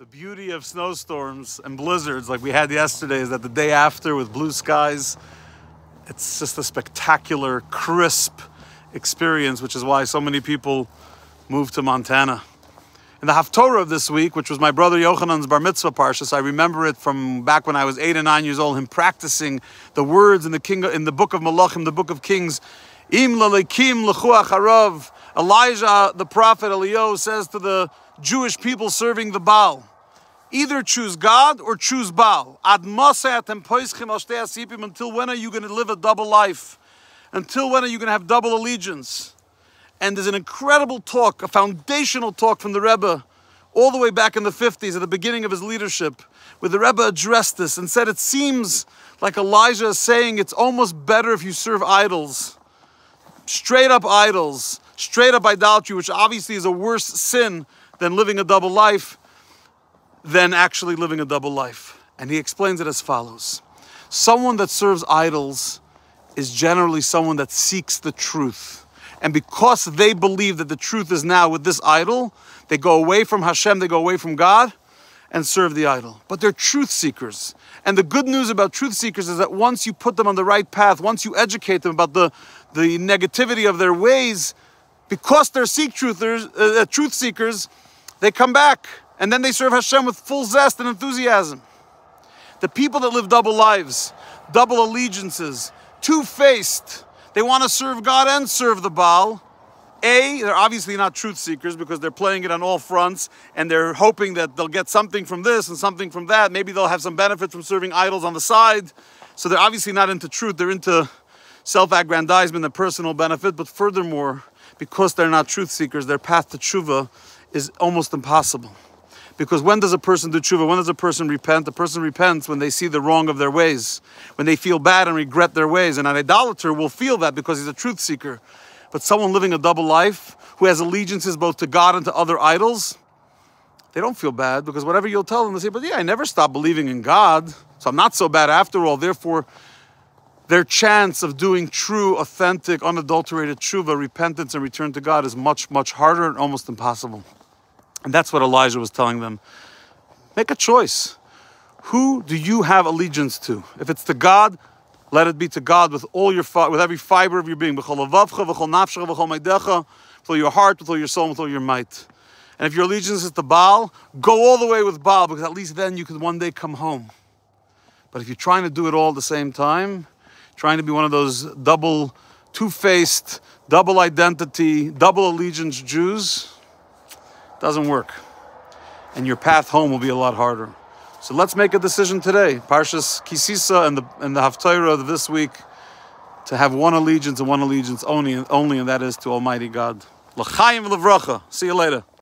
The beauty of snowstorms and blizzards like we had yesterday is that the day after with blue skies, it's just a spectacular, crisp experience, which is why so many people move to Montana. In the Haftorah of this week, which was my brother Yochanan's bar mitzvah parshas, I remember it from back when I was eight and nine years old, him practicing the words in the king in the book of Malachim, the book of Kings. Im lalekim. Elijah, the prophet Eliyahu, says to the Jewish people serving the Baal, either choose God or choose Baal. Ad until when are you going to live a double life? Until when are you going to have double allegiance? And there's an incredible talk, a foundational talk from the Rebbe, all the way back in the 50s, at the beginning of his leadership, where the Rebbe addressed this and said, It seems like Elijah is saying it's almost better if you serve idols, straight up idols, straight up idolatry, which obviously is a worse sin than living a double life, than actually living a double life. And he explains it as follows Someone that serves idols is generally someone that seeks the truth. And because they believe that the truth is now with this idol, they go away from Hashem, they go away from God, and serve the idol. But they're truth seekers. And the good news about truth seekers is that once you put them on the right path, once you educate them about the, the negativity of their ways, because they're seek truthers, uh, truth seekers, they come back and then they serve Hashem with full zest and enthusiasm. The people that live double lives, double allegiances, two faced, they want to serve God and serve the Baal. A, they're obviously not truth seekers because they're playing it on all fronts and they're hoping that they'll get something from this and something from that. Maybe they'll have some benefit from serving idols on the side. So they're obviously not into truth, they're into self aggrandizement and personal benefit. But furthermore, because they're not truth seekers, their path to tshuva is almost impossible. Because when does a person do tshuva? When does a person repent? A person repents when they see the wrong of their ways, when they feel bad and regret their ways. And an idolater will feel that because he's a truth seeker. But someone living a double life, who has allegiances both to God and to other idols, they don't feel bad because whatever you'll tell them, they say, But yeah, I never stopped believing in God, so I'm not so bad after all. Therefore, their chance of doing true, authentic, unadulterated tshuva, repentance, and return to God is much, much harder and almost impossible. And that's what Elijah was telling them. Make a choice. Who do you have allegiance to? If it's to God, let it be to God with all your with every fiber of your being, with all your heart, with all your soul, with all your might. And if your allegiance is to Baal, go all the way with Baal, because at least then you can one day come home. But if you're trying to do it all at the same time, trying to be one of those double, two-faced, double identity, double allegiance Jews, doesn't work. And your path home will be a lot harder. So let's make a decision today. Parshas Ki Sisa and the and the Haftarah of this week to have one allegiance and one allegiance only, only, and that is to Almighty God. L'chaim v'levracha. See you later.